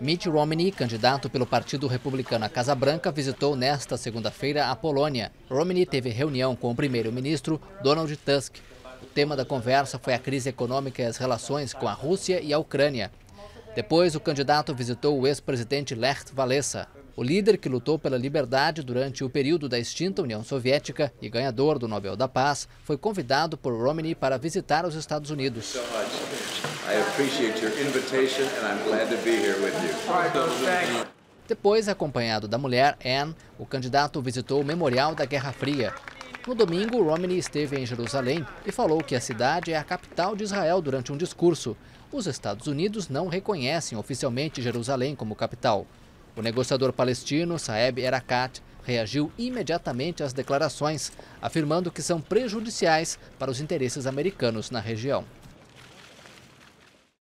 Mitt Romney, candidato pelo Partido Republicano à Casa Branca, visitou nesta segunda-feira a Polônia. Romney teve reunião com o primeiro-ministro Donald Tusk. O tema da conversa foi a crise econômica e as relações com a Rússia e a Ucrânia. Depois, o candidato visitou o ex-presidente Lech Walesa. O líder que lutou pela liberdade durante o período da extinta União Soviética e ganhador do Nobel da Paz foi convidado por Romney para visitar os Estados Unidos. Depois, acompanhado da mulher Anne, o candidato visitou o Memorial da Guerra Fria. No domingo, Romney esteve em Jerusalém e falou que a cidade é a capital de Israel durante um discurso. Os Estados Unidos não reconhecem oficialmente Jerusalém como capital. O negociador palestino Saeb Erakat reagiu imediatamente às declarações, afirmando que são prejudiciais para os interesses americanos na região.